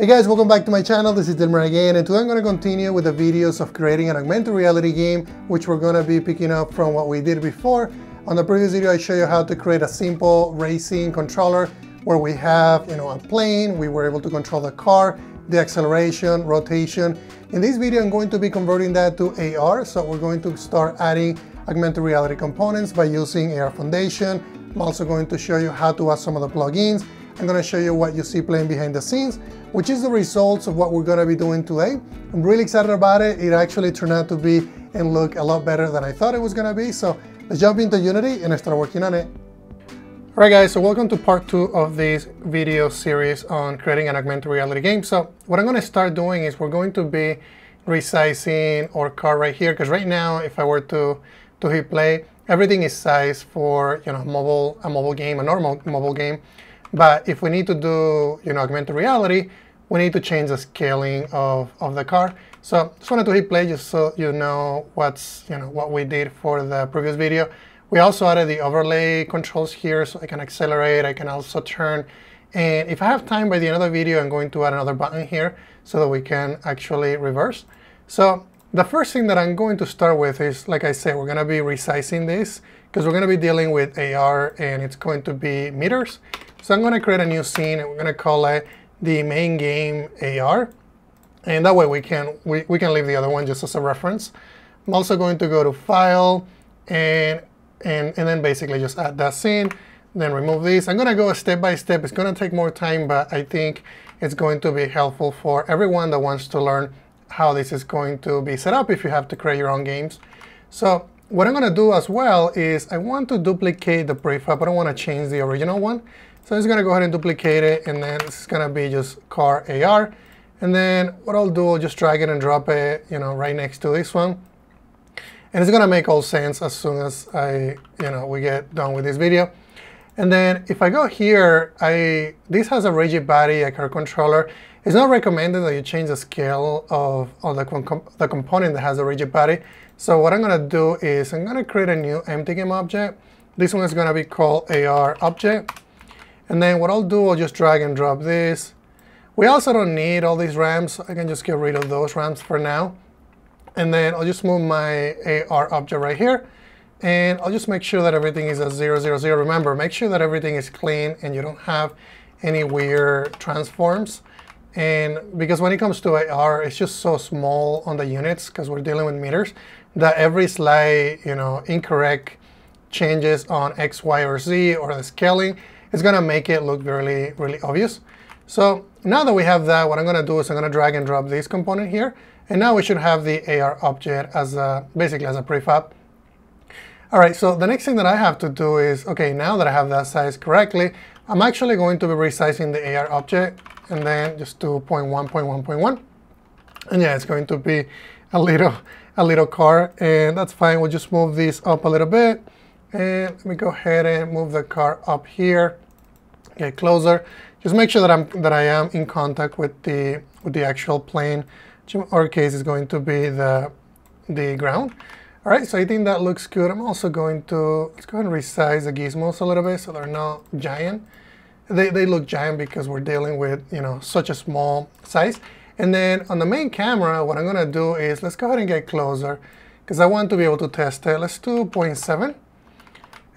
Hey guys, welcome back to my channel. This is Dilmer again, and today I'm going to continue with the videos of creating an augmented reality game, which we're going to be picking up from what we did before. On the previous video, I showed you how to create a simple racing controller where we have, you know, a plane. We were able to control the car, the acceleration, rotation. In this video, I'm going to be converting that to AR. So we're going to start adding augmented reality components by using AR Foundation. I'm also going to show you how to add some of the plugins. I'm going to show you what you see playing behind the scenes, which is the results of what we're to be doing today. I'm really excited about it. It actually turned out to be and look a lot better than I thought it was to be. So let's jump into Unity and start working on it. All right guys, so welcome to part two of this video series on creating an augmented reality game. So what I'm to start doing is we're going to be resizing our car right here because right now if I were to to hit play everything is sized for you know mobile a mobile game a normal mobile game but if we need to do, you know, augmented reality, we need to change the scaling of, of the car. So just wanted to hit play just so you know what's, you know, what we did for the previous video. We also added the overlay controls here so I can accelerate, I can also turn. And if I have time by the end of the video, I'm going to add another button here so that we can actually reverse. So the first thing that I'm going to start with is, like I said, we're going to be resizing this because we're going to be dealing with AR and it's going to be meters. So I'm going to create a new scene and we're going to call it the main game AR. And that way we can, we, we can leave the other one just as a reference. I'm also going to go to File and, and, and then basically just add that scene, then remove these. I'm going to go step by step. It's going to take more time, but I think it's going to be helpful for everyone that wants to learn how this is going to be set up if you have to create your own games. So what I'm going to do as well is I want to duplicate the prefab. I don't want to change the original one. So I'm just going to go ahead and duplicate it, and then going to be just car AR. And then what I'll do, I'll just drag it and drop it, you know, right next to this one. And it's going to make all sense as soon as I, you know, we get done with this video. And then if I go here, I this has a rigid body, a car controller. It's not recommended that you change the scale of, of the, the component that has a rigid body. So what I'm going to do is I'm going to create a new empty game object. This one is going to be called AR object. And then what I'll do, I'll just drag and drop this. We also don't need all these ramps. I can just get rid of those ramps for now. And then I'll just move my AR object right here. And I'll just make sure that everything is at 0, 0, 0. Remember, make sure that everything is clean and you don't have any weird transforms. And because when it comes to AR, it's just so small on the units because we're dealing with meters that every slight, you know, incorrect changes on X, Y, or Z or the scaling is going to make it look really, really obvious. So now that we have that, what I'm going to do is I'm going to drag and drop this component here. And now we should have the AR object as a, basically as a prefab. All right, so the next thing that I have to do is, okay, now that I have that size correctly, I'm actually going to be resizing the AR object and then just do 0.1, 0.1, 0.1. And yeah, it's going to be a little, a little car and that's fine. We'll just move this up a little bit. And let me go ahead and move the car up here, get closer. Just make sure that I'm that I am in contact with the with the actual plane, in our case is going to be the the ground. All right, so I think that looks good. I'm also going to let's go ahead and resize the gizmos a little bit so they're not giant. They they look giant because we're dealing with you know such a small size. And then on the main camera, what I'm gonna do is let's go ahead and get closer because I want to be able to test it. Let's do 0.7.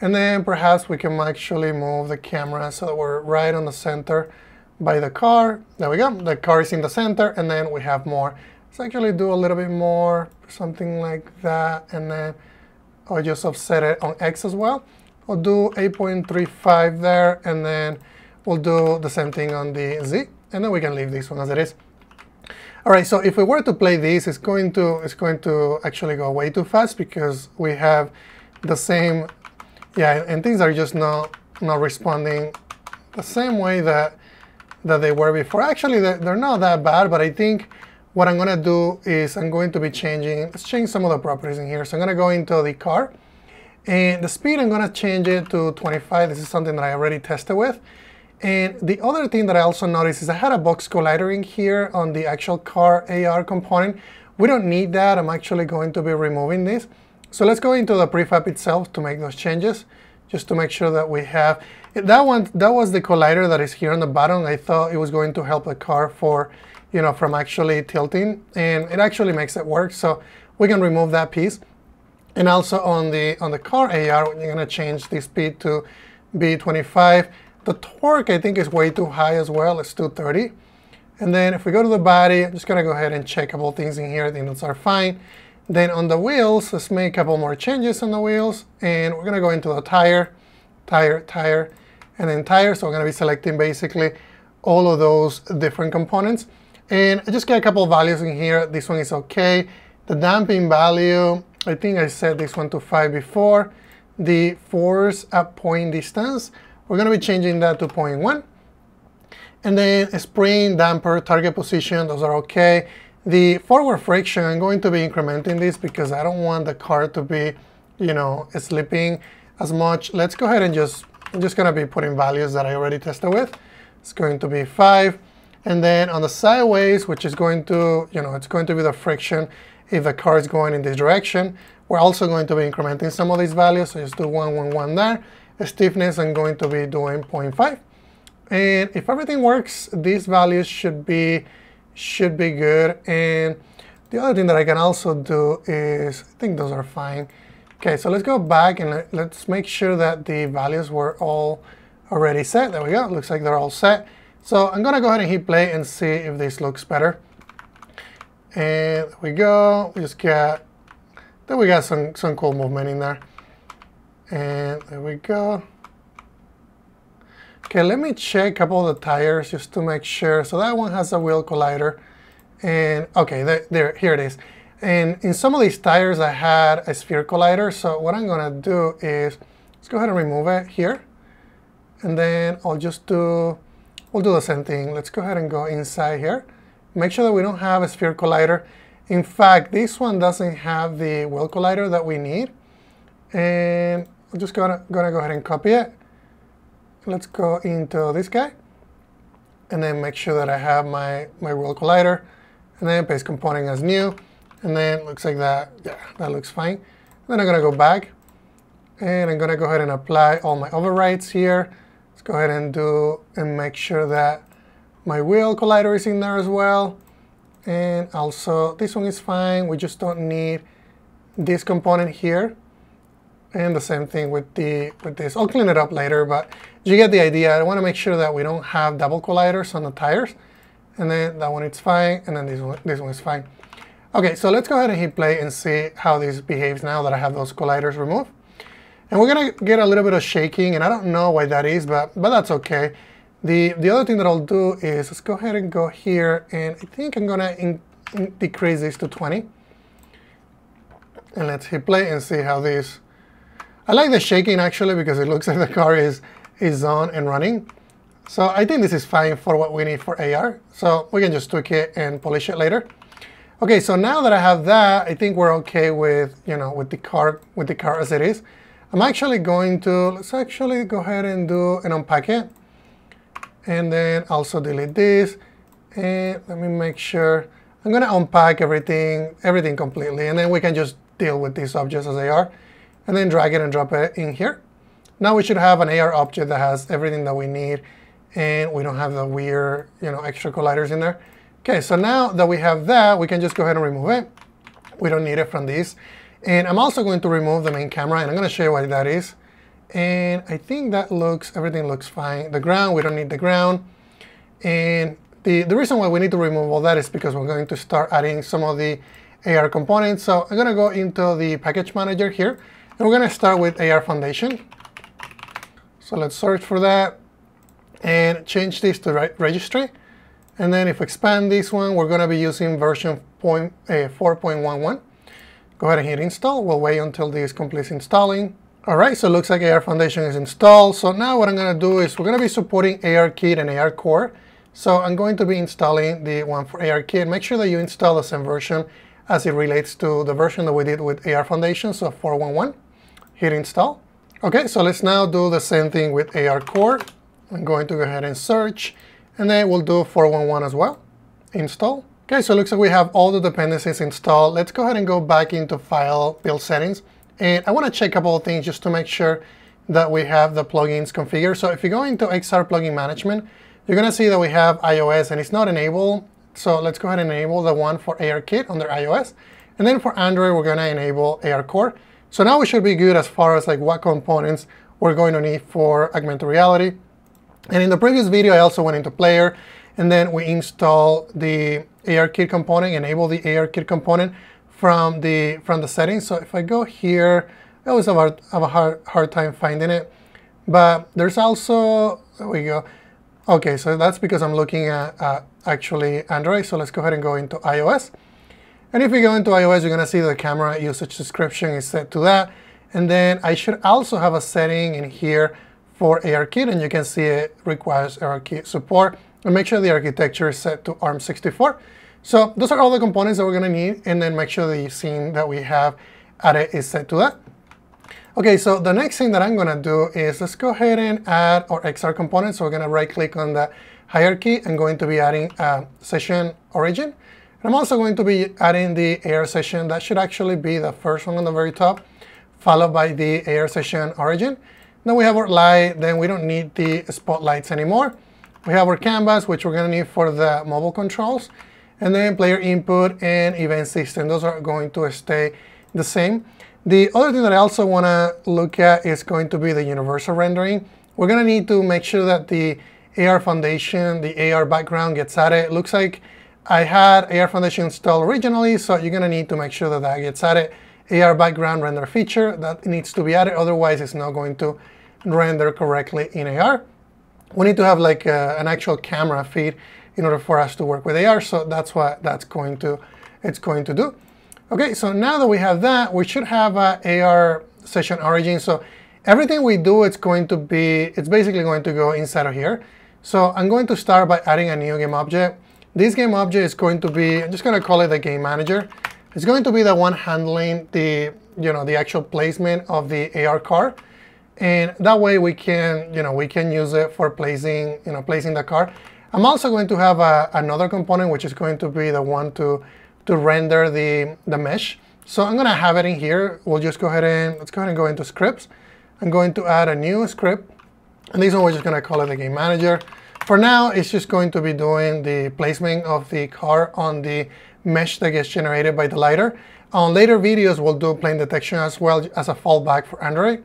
And then perhaps we can actually move the camera so that we're right on the center by the car. There we go. The car is in the center, and then we have more. Let's actually do a little bit more, something like that, and then I'll just offset it on X as well. I'll do 8.35 there, and then we'll do the same thing on the Z, and then we can leave this one as it is. All right, so if we were to play this, it's going to it's going to actually go way too fast because we have the same yeah, and things are just not not responding the same way that that they were before. Actually, they're not that bad, but I think what I'm gonna do is I'm going to be changing, let's change some of the properties in here. So I'm gonna go into the car and the speed, I'm gonna change it to 25. This is something that I already tested with. And the other thing that I also noticed is I had a box collider in here on the actual car AR component. We don't need that. I'm actually going to be removing this. So let's go into the prefab itself to make those changes. just to make sure that we have, that one, that was the collider that is here on the bottom. I thought it was going to help the car for, you know, from actually tilting, and it actually makes it work. So we can remove that piece. And also on the on the car AR, you're gonna change the speed to B25. The torque I think is way too high as well. It's 230. And then if we go to the body, I'm just gonna go ahead and check a couple things in here. I think those are fine. Then on the wheels, let's make a couple more changes on the wheels. And we're gonna go into the tire, tire, tire, and then tire. So we're gonna be selecting basically all of those different components. And I just get a couple values in here. This one is okay. The damping value, I think I set this one to 5 before. The force at point distance, we're going to be changing that to 0.1. And then spring, damper, target position, those are okay. The forward friction, I'm going to be incrementing this because I don't want the car to be, you know, slipping as much. Let's go ahead and just, I'm just going to be putting values that I already tested with. It's going to be 5. And then on the sideways, which is going to, you know, it's going to be the friction if the car is going in this direction. We're also going to be incrementing some of these values, so just do 1, 1, 1 there. Stiffness, I'm going to be doing 0.5. And if everything works, these values should be, should be good. And the other thing that I can also do is, I think those are fine. Okay, so let's go back and let's make sure that the values were all already set. There we go, looks like they're all set. So I'm gonna go ahead and hit play and see if this looks better. And we go. We just get, then we got some, some cool movement in there. And there we go. Okay, let me check a couple of the tires just to make sure. So that one has a wheel collider. And okay, there, there here it is. And in some of these tires, I had a sphere collider. So what I'm gonna do is, let's go ahead and remove it here. And then I'll just do, we'll do the same thing. Let's go ahead and go inside here. Make sure that we don't have a sphere collider. In fact, this one doesn't have the wheel collider that we need. And I'm just gonna, gonna go ahead and copy it. Let's go into this guy. And then make sure that I have my, my wheel collider. And then paste component as new. And then looks like that, yeah, that looks fine. Then I'm gonna go back. And I'm gonna go ahead and apply all my overrides here. Let's go ahead and do and make sure that my wheel collider is in there as well. And also this one is fine. We just don't need this component here. And the same thing with the with this. I'll clean it up later, but you get the idea. I want to make sure that we don't have double colliders on the tires. And then that one is fine, and then this one, this one is fine. Okay, so let's go ahead and hit play and see how this behaves now that I have those colliders removed. And we're gonna get a little bit of shaking, and I don't know why that is, but, but that's okay. The, the other thing that I'll do is let's go ahead and go here and I think I'm gonna in, in decrease this to 20. And let's hit play and see how this, I like the shaking actually because it looks like the car is, is on and running. So I think this is fine for what we need for AR. So we can just tweak it and polish it later. Okay, so now that I have that, I think we're okay with, you know, with the car, with the car as it is. I'm actually going to, let's actually go ahead and do an unpack it and then also delete this and let me make sure I'm gonna unpack everything everything completely and then we can just deal with these objects as they are and then drag it and drop it in here now we should have an AR object that has everything that we need and we don't have the weird you know extra colliders in there okay so now that we have that we can just go ahead and remove it we don't need it from this and I'm also going to remove the main camera and I'm going to show you why that is and I think that looks, everything looks fine. The ground, we don't need the ground. And the, the reason why we need to remove all that is because we're going to start adding some of the AR components. So I'm gonna go into the package manager here, and we're gonna start with AR Foundation. So let's search for that and change this to re registry. And then if we expand this one, we're gonna be using version eh, 4.11. Go ahead and hit install. We'll wait until this completes installing. All right, so it looks like AR Foundation is installed. So now what I'm gonna do is we're gonna be supporting ARKit and ARCore. So I'm going to be installing the one for ARKit. Make sure that you install the same version as it relates to the version that we did with AR Foundation, so 411. Hit install. Okay, so let's now do the same thing with AR Core. I'm going to go ahead and search, and then we'll do 411 as well. Install. Okay, so it looks like we have all the dependencies installed. Let's go ahead and go back into File, Build Settings. And I want to check a couple of things just to make sure that we have the plugins configured. So if you go into XR plugin management, you're going to see that we have iOS and it's not enabled. So let's go ahead and enable the one for ARKit under iOS. And then for Android, we're going to enable ARCore. So now we should be good as far as like what components we're going to need for augmented reality. And in the previous video, I also went into Player, and then we install the ARKit component, enable the ARKit component from the from the settings. So if I go here, I always have a, have a hard, hard time finding it. But there's also, there we go. Okay, so that's because I'm looking at uh, actually Android. So let's go ahead and go into iOS. And if we go into iOS, you're going to see the camera usage description is set to that. And then I should also have a setting in here for ARKit, and you can see it requires ARKit support. And make sure the architecture is set to ARM64. So those are all the components that we're going to need, and then make sure the scene that we have added is set to that. Okay, so the next thing that I'm going to do is let's go ahead and add our XR component. So we're going to right-click on the hierarchy. I'm going to be adding a session origin. I'm also going to be adding the AR session. That should actually be the first one on the very top, followed by the AR session origin. Then we have our light, then we don't need the spotlights anymore. We have our canvas, which we're gonna need for the mobile controls. And then player input and event system. Those are going to stay the same. The other thing that I also wanna look at is going to be the universal rendering. We're gonna need to make sure that the AR foundation, the AR background gets added. It looks like I had AR Foundation installed originally, so you're gonna need to make sure that that gets added. AR background render feature, that needs to be added, otherwise it's not going to render correctly in AR. We need to have like a, uh, an actual camera feed in order for us to work with AR, so that's what that's going to, it's going to do. Okay, so now that we have that, we should have a AR session origin. So everything we do, it's going to be, it's basically going to go inside of here. So I'm going to start by adding a new game object. This game object is going to be, I'm just going to call it the game manager. It's going to be the one handling the, you know, the actual placement of the AR car. And that way we can, you know, we can use it for placing, you know, placing the car. I'm also going to have a, another component, which is going to be the one to, to render the, the mesh. So I'm going to have it in here. We'll just go ahead and, let's go ahead and go into scripts. I'm going to add a new script. And this one, we're just going to call it the game manager. For now, it's just going to be doing the placement of the car on the mesh that gets generated by the LiDAR. On later videos, we'll do plane detection as well as a fallback for Android.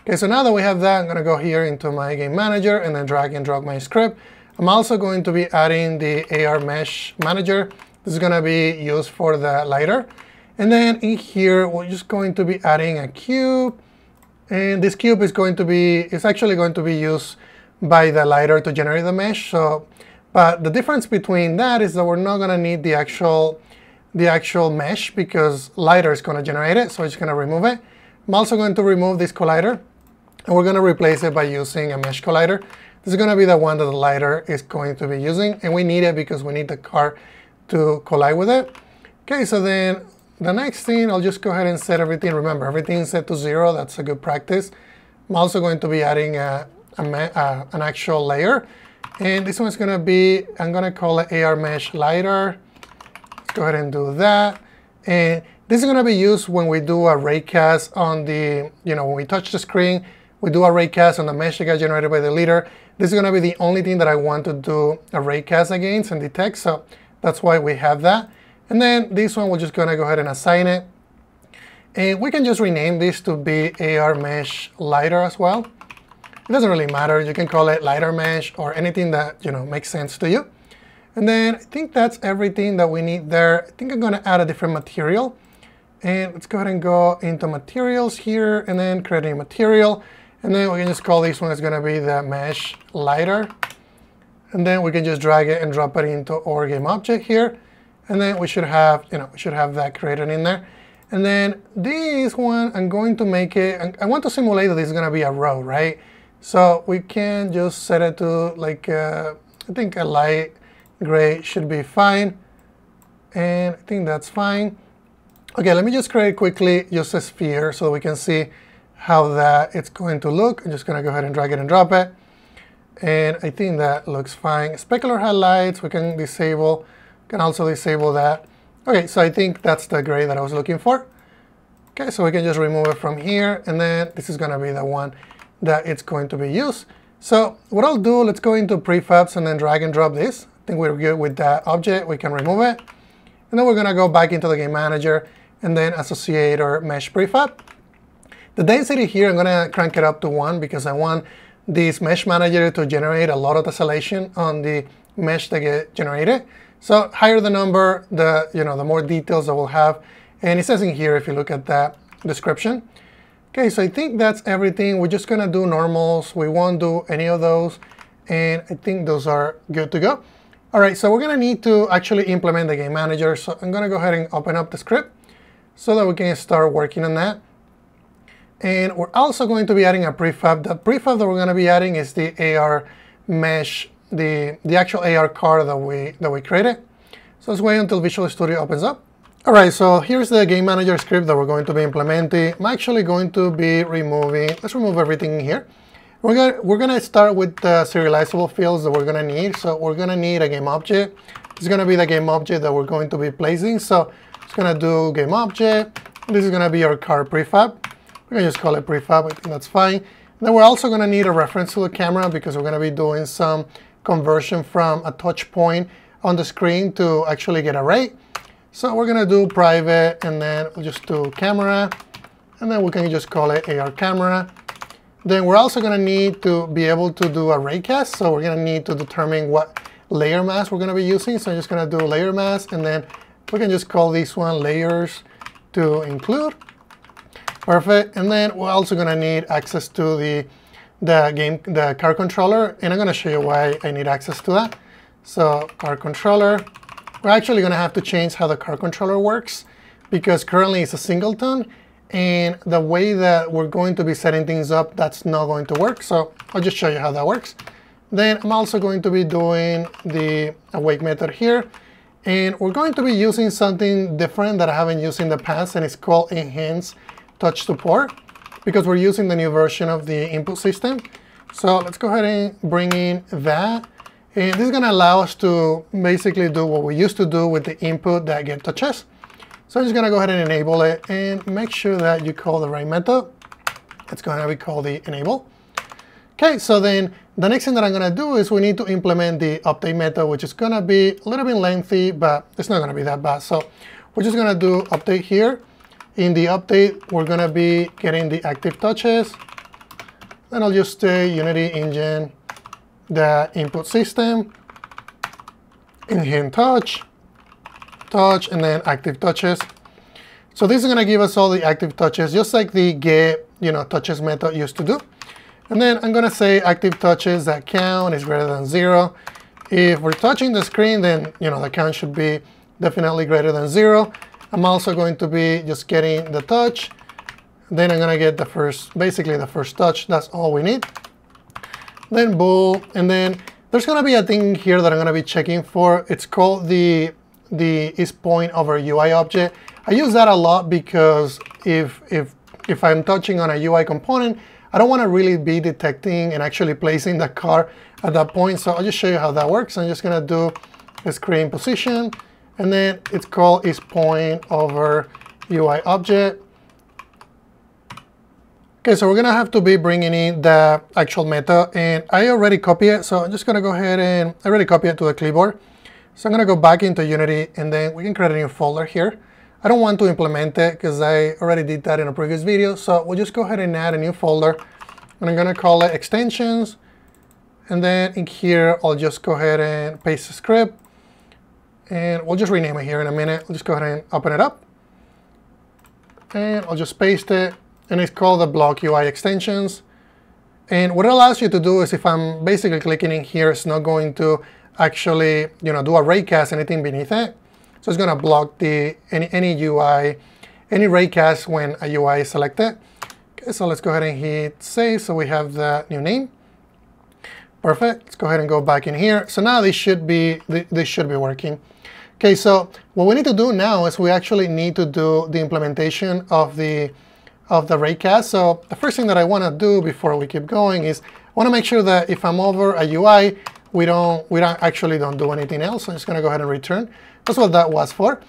Okay, so now that we have that, I'm going to go here into my game manager and then drag and drop my script. I'm also going to be adding the AR mesh manager. This is going to be used for the LiDAR. And then in here, we're just going to be adding a cube. And this cube is going to be, it's actually going to be used by the LiDAR to generate the mesh. So, but the difference between that is that we're not going to need the actual the actual mesh because LiDAR is going to generate it. So just going to remove it. I'm also going to remove this collider and we're going to replace it by using a mesh collider. This is going to be the one that the LiDAR is going to be using and we need it because we need the car to collide with it. Okay, so then the next thing, I'll just go ahead and set everything. Remember, everything's set to zero. That's a good practice. I'm also going to be adding a a, uh, an actual layer. And this one's going to be, I'm going to call it AR Mesh LiDAR. Let's go ahead and do that. And this is going to be used when we do a raycast on the, you know, when we touch the screen, we do a raycast on the mesh that got generated by the LiDAR. This is going to be the only thing that I want to do a raycast against and detect. So that's why we have that. And then this one, we're just going to go ahead and assign it. And we can just rename this to be AR Mesh LiDAR as well. It doesn't really matter. You can call it LiDAR mesh or anything that you know makes sense to you. And then I think that's everything that we need there. I think I'm going to add a different material. And let's go ahead and go into materials here and then create a new material. And then we can just call this one is going to be the mesh LiDAR. And then we can just drag it and drop it into our game object here. And then we should have, you know, we should have that created in there. And then this one, I'm going to make it, I want to simulate that this is going to be a row, right? So we can just set it to like, uh, I think a light gray should be fine. And I think that's fine. Okay, let me just create quickly just a sphere so we can see how that it's going to look. I'm just gonna go ahead and drag it and drop it. And I think that looks fine. Specular highlights, we can disable, can also disable that. Okay, so I think that's the gray that I was looking for. Okay, so we can just remove it from here, and then this is gonna be the one that it's going to be used. So what I'll do, let's go into prefabs and then drag and drop this. I think we're good with that object. We can remove it. And then we're going to go back into the game manager and then associate our mesh prefab. The density here, I'm going to crank it up to 1 because I want this mesh manager to generate a lot of tessellation on the mesh that get generated. So higher the number, the you know the more details that we'll have. And it says in here, if you look at that description. Okay, so I think that's everything. We're just gonna do normals. We won't do any of those. And I think those are good to go. All right, so we're gonna need to actually implement the game manager. So I'm gonna go ahead and open up the script so that we can start working on that. And we're also going to be adding a prefab. The prefab that we're gonna be adding is the AR mesh the, the actual AR card that we, that we created. So let's wait until Visual Studio opens up. All right, so here's the game manager script that we're going to be implementing. I'm actually going to be removing, let's remove everything in here. We're gonna, we're gonna start with the serializable fields that we're gonna need. So we're gonna need a game object. It's gonna be the game object that we're going to be placing. So it's gonna do game object. This is gonna be our card prefab. We're gonna just call it prefab, I think that's fine. then we're also gonna need a reference to the camera because we're gonna be doing some conversion from a touch point on the screen to actually get a rate. So we're going to do private and then we'll just do camera and then we can just call it AR camera. Then we're also going to need to be able to do a raycast. So we're going to need to determine what layer mask we're going to be using. So I'm just going to do layer mask and then we can just call this one layers to include. Perfect. And then we're also going to need access to the the game, the car controller, and I'm going to show you why I need access to that. So car controller, we're actually going to have to change how the car controller works because currently it's a singleton, and the way that we're going to be setting things up, that's not going to work. So I'll just show you how that works. Then I'm also going to be doing the awake method here. And we're going to be using something different that I haven't used in the past, and it's called enhance touch support because we're using the new version of the input system. So let's go ahead and bring in that. And this is going to allow us to basically do what we used to do with the input that get touches. So I'm just going to go ahead and enable it and make sure that you call the right method. It's going to be called the enable. Okay, so then the next thing that I'm going to do is we need to implement the update method, which is going to be a little bit lengthy, but it's not going to be that bad. So we're just going to do update here. In the update, we're going to be getting the active touches. And I'll just say Unity Engine, the input system, enhance touch, touch, and then active touches. So this is going to give us all the active touches, just like the get you know touches method used to do. And then I'm going to say active touches that count is greater than zero. If we're touching the screen, then you know the count should be definitely greater than zero. I'm also going to be just getting the touch. Then I'm going to get the first, basically the first touch. That's all we need. Then bool, and then there's going to be a thing here that I'm going to be checking for. It's called the the is point over UI object. I use that a lot because if if if I'm touching on a UI component, I don't want to really be detecting and actually placing the car at that point. So I'll just show you how that works. I'm just going to do a screen position. And then it's called is point over UI object. Okay, so we're gonna have to be bringing in the actual meta, and I already copied it, so I'm just gonna go ahead and I already copied it to the clipboard. So I'm gonna go back into Unity, and then we can create a new folder here. I don't want to implement it because I already did that in a previous video, so we'll just go ahead and add a new folder, and I'm gonna call it extensions, and then in here I'll just go ahead and paste the script, and we'll just rename it here in a minute. We'll just go ahead and open it up. And I'll just paste it. And it's called the block UI extensions. And what it allows you to do is if I'm basically clicking in here, it's not going to actually you know, do a raycast anything beneath it. So it's going to block the any, any UI, any raycast when a UI is selected. Okay, so let's go ahead and hit save so we have the new name. Perfect. Let's go ahead and go back in here. So now this should be this should be working. Okay, so what we need to do now is we actually need to do the implementation of the of the raycast. So the first thing that I want to do before we keep going is I want to make sure that if I'm over a UI, we don't we don't actually don't do anything else. So I'm just going to go ahead and return. That's what that was for.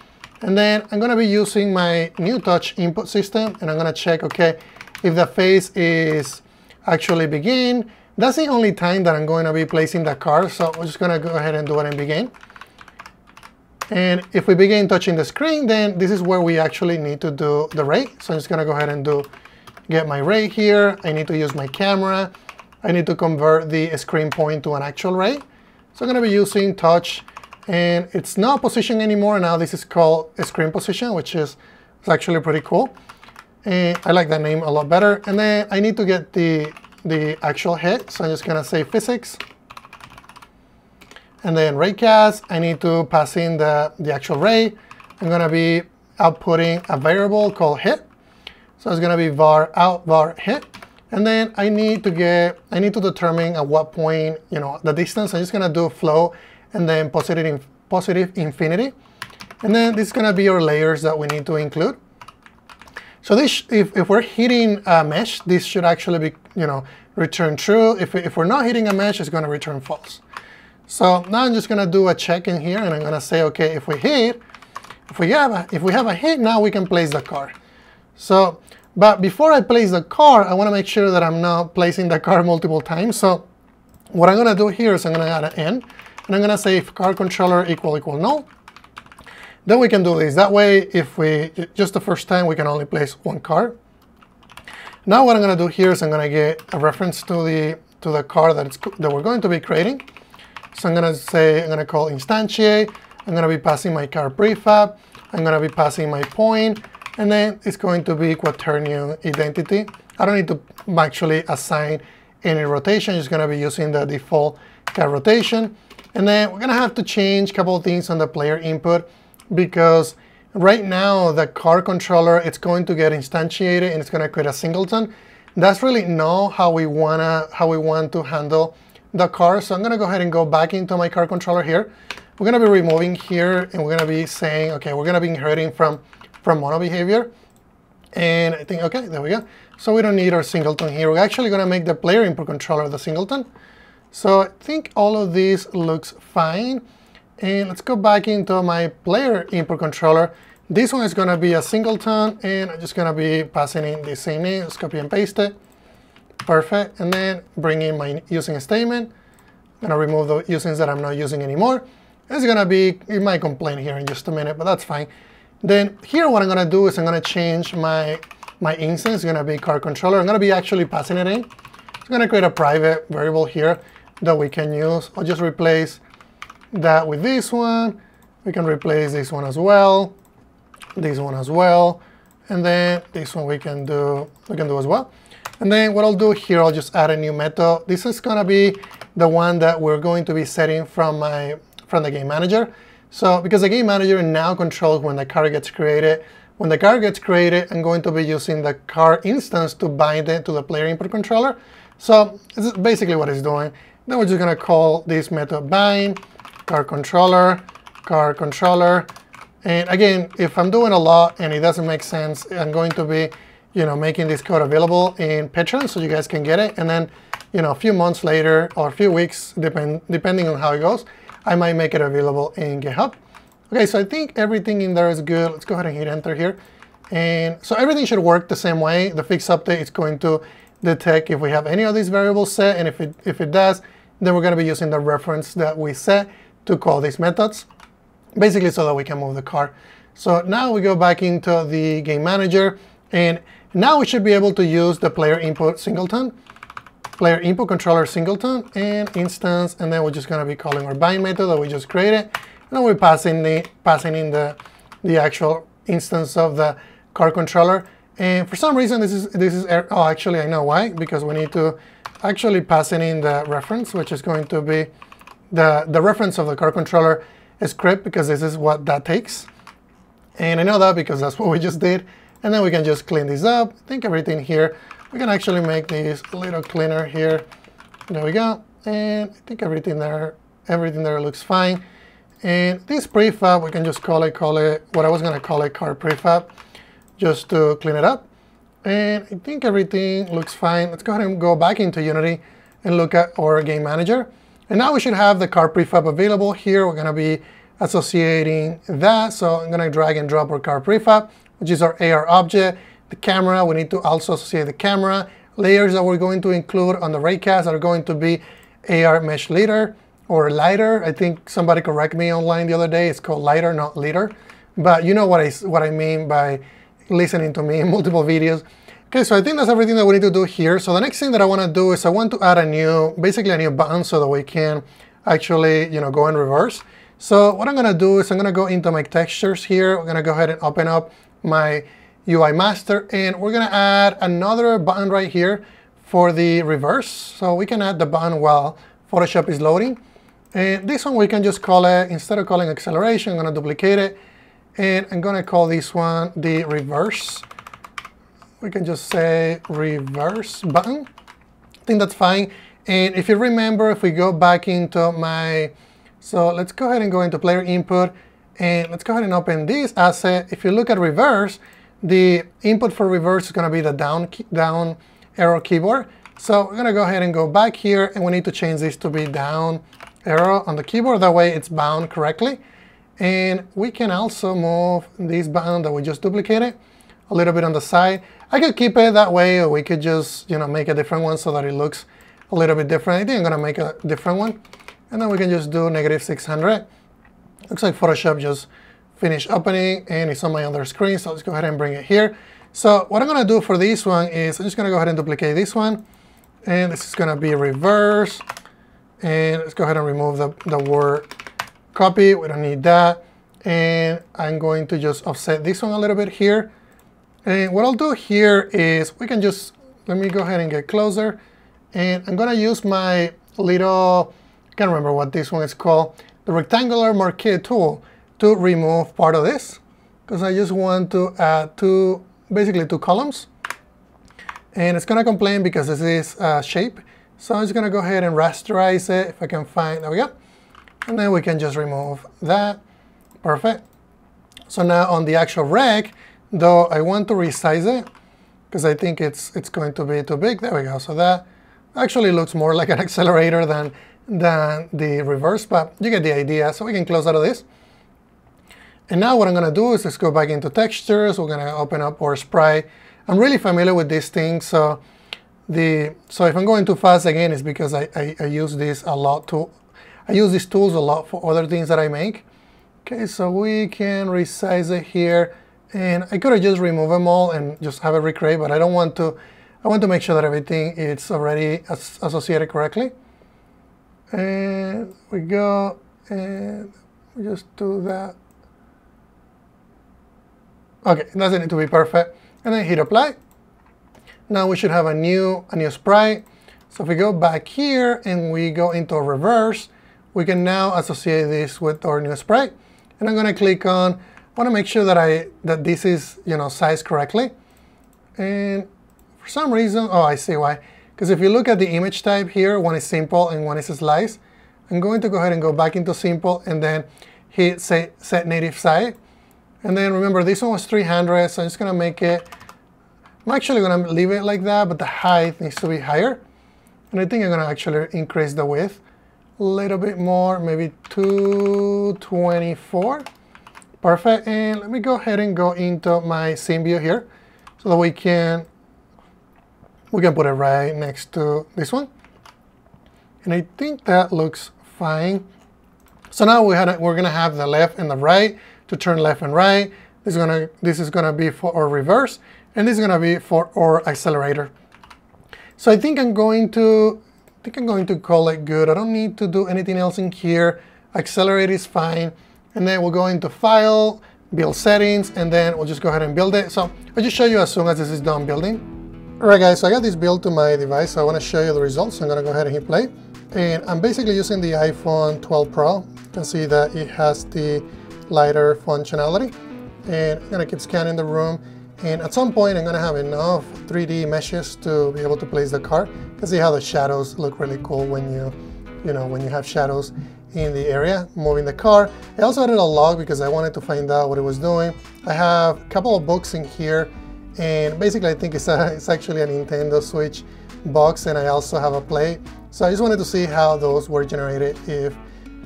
And then I'm going to be using my new touch input system, and I'm going to check, okay, if the face is actually begin. That's the only time that I'm going to be placing the car, so I'm just going to go ahead and do it in begin. And if we begin touching the screen, then this is where we actually need to do the ray. So I'm just going to go ahead and do get my ray here. I need to use my camera. I need to convert the screen point to an actual ray. So I'm going to be using touch, and it's not position anymore. Now this is called screen position, which is it's actually pretty cool. And I like that name a lot better. And then I need to get the, the actual hit. So I'm just going to say physics. And then raycast, I need to pass in the, the actual ray. I'm going to be outputting a variable called hit. So it's going to be var out var hit. And then I need to get, I need to determine at what point, you know, the distance. I'm just going to do flow and then positive, positive infinity. And then this is going to be our layers that we need to include. So this, if, if we're hitting a mesh, this should actually be, you know, return true. If, if we're not hitting a mesh, it's going to return false. So now I'm just going to do a check in here, and I'm going to say, OK, if we hit, if we have a, if we have a hit, now we can place the car. So, but before I place the car, I want to make sure that I'm not placing the car multiple times. So what I'm going to do here is I'm going to add an end, and I'm going to say if car controller equal equal null. Then we can do this. That way, if we, just the first time, we can only place one car. Now what I'm going to do here is I'm going to get a reference to the to the car that, it's, that we're going to be creating. So I'm to say, I'm going to call instantiate. I'm to be passing my car prefab. I'm going to be passing my point. And then it's going to be quaternion identity. I don't need to actually assign any rotation. It's going to be using the default car rotation. And then we're going to have to change a couple of things on the player input because right now the car controller it's going to get instantiated and it's going to create a singleton. That's really not how we wanna how we want to handle the car. So I'm going to go ahead and go back into my car controller here. We're going to be removing here and we're going to be saying, okay, we're going to be inheriting from, from mono behavior. And I think, okay, there we go. So we don't need our singleton here. We're actually going to make the player input controller the singleton. So I think all of this looks fine. And let's go back into my player input controller. This one is going to be a singleton, and I'm just going to be passing in the same name. Let's copy and paste it. Perfect. And then bring in my using statement. I'm going to remove the usings that I'm not using anymore. It's going to be, it might complain here in just a minute, but that's fine. Then here what I'm going to do is I'm going to change my, my instance. It's going to be car controller. I'm going to be actually passing it in. I'm going to create a private variable here that we can use. I'll just replace that with this one. We can replace this one as well, this one as well, and then this one we can do we can do as well. And then what I'll do here, I'll just add a new method. This is gonna be the one that we're going to be setting from my from the game manager. So because the game manager now controls when the car gets created. When the car gets created, I'm going to be using the car instance to bind it to the player input controller. So this is basically what it's doing. Then we're just gonna call this method bind car controller, car controller. And again, if I'm doing a lot and it doesn't make sense, I'm going to be, you know, making this code available in Patreon so you guys can get it. And then, you know, a few months later or a few weeks, depend, depending on how it goes, I might make it available in GitHub. Okay, so I think everything in there is good. Let's go ahead and hit enter here. And so everything should work the same way. The fix update is going to detect if we have any of these variables set. And if it, if it does, then we're going to be using the reference that we set to call these methods, basically so that we can move the car. So now we go back into the game manager, and now we should be able to use the player input singleton, player input controller singleton, and instance, and then we're just going to be calling our bind method that we just created, and we're passing the passing in the the actual instance of the car controller. And for some reason, this is this is er, oh actually I know why because we need to actually pass in the reference, which is going to be the, the reference of the car controller script because this is what that takes. And I know that because that's what we just did. And then we can just clean this up. Think everything here, we can actually make this a little cleaner here. There we go. And I think everything there, everything there looks fine. And this prefab, we can just call it, call it, what I was gonna call it car prefab, just to clean it up. And I think everything looks fine. Let's go ahead and go back into Unity and look at our game manager. And now we should have the car prefab available here. We're going to be associating that. So I'm going to drag and drop our car prefab, which is our AR object. The camera, we need to also associate the camera. layers that we're going to include on the raycast are going to be AR mesh leader or LiDAR. I think somebody correct me online the other day. It's called LiDAR, not leader. But you know what I, what I mean by listening to me in multiple videos. Okay, so I think that's everything that we need to do here. So the next thing that I want to do is I want to add a new, basically a new button so that we can actually, you know, go in reverse. So what I'm going to do is I'm going to go into my textures here. We're going to go ahead and open up my UI master and we're going to add another button right here for the reverse. So we can add the button while Photoshop is loading. And this one we can just call it, instead of calling acceleration, I'm going to duplicate it. And I'm going to call this one the reverse. We can just say reverse button. I think that's fine. And if you remember, if we go back into my so let's go ahead and go into player input and let's go ahead and open this asset. If you look at reverse, the input for reverse is going to be the down, down arrow keyboard. So we're going to go ahead and go back here and we need to change this to be down arrow on the keyboard. That way it's bound correctly. And we can also move this button that we just duplicated a little bit on the side. I could keep it that way or we could just you know make a different one so that it looks a little bit different. I think I'm going to make a different one. And then we can just do negative 600. Looks like Photoshop just finished opening and it's on my other screen. So let's go ahead and bring it here. So what I'm going to do for this one is I'm just going to go ahead and duplicate this one. And this is going to be reverse. And let's go ahead and remove the, the word copy. We don't need that. And I'm going to just offset this one a little bit here. And what I'll do here is we can just, let me go ahead and get closer. And I'm going to use my little I can't remember what this one is called, the rectangular marquee tool to remove part of this because I just want to add two, basically two columns. And it's going to complain because this is a shape. So I'm just going to go ahead and rasterize it if I can find, there we go. And then we can just remove that. Perfect. So now on the actual rec, though I want to resize it because I think it's, it's going to be too big. There we go. So that actually looks more like an accelerator than than the reverse, but you get the idea. So we can close out of this. And now what I'm going to do is just go back into textures. We're going to open up our sprite. I'm really familiar with these things. So the so if I'm going too fast again, it's because I, I, I use this a lot to I use these tools a lot for other things that I make. Okay, so we can resize it here. And I could have just removed them all and just have it recreate, but I don't want to. I want to make sure that everything is already associated correctly and we go and we just do that. Okay, it doesn't need to be perfect. And then hit apply. Now we should have a new, a new sprite. So if we go back here and we go into reverse, we can now associate this with our new sprite. And I'm going to click on, I want to make sure that I that this is you know sized correctly. And for some reason, oh, I see why. Because if you look at the image type here, one is simple and one is slice. I'm going to go ahead and go back into simple and then hit say, set native size. And then remember, this one was 300, so I'm just going to make it, I'm actually going to leave it like that, but the height needs to be higher. And I think I'm going to actually increase the width a little bit more, maybe 224. Perfect. And let me go ahead and go into my scene view here so that we can we can put it right next to this one. And I think that looks fine. So now we had we're gonna have the left and the right to turn left and right. This is gonna this is gonna be for our reverse, and this is gonna be for our accelerator. So I think I'm going to I think I'm going to call it good. I don't need to do anything else in here. Accelerate is fine. And then we'll go into File, Build Settings, and then we'll just go ahead and build it. So I'll just show you as soon as this is done building. Alright guys, so I got this built to my device, so I want to show you the results. So I'm going to go ahead and hit play. And I'm basically using the iPhone 12 Pro. You can see that it has the LiDAR functionality. And I'm going to keep scanning the room. And at some point, I'm going to have enough 3D meshes to be able to place the car. You can see how the shadows look really cool when you, you know, when you have shadows in the area moving the car. I also added a log because I wanted to find out what it was doing. I have a couple of books in here and basically I think it's, a, it's actually a Nintendo Switch box and I also have a play. So I just wanted to see how those were generated if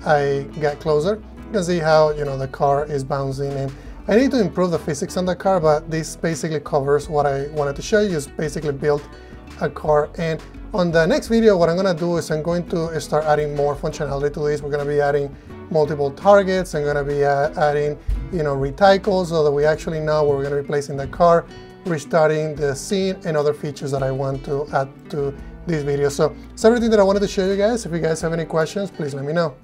I get closer. You can see how you know the car is bouncing and I need to improve the physics on the car but this basically covers what I wanted to show you. It's basically built a car. And on the next video, what I'm gonna do is I'm going to start adding more functionality to this. We're gonna be adding multiple targets. I'm gonna be uh, adding, you know, reticles so that we actually know where we're gonna be placing the car, restarting the scene, and other features that I want to add to this video. So it's everything that I wanted to show you guys. If you guys have any questions, please let me know.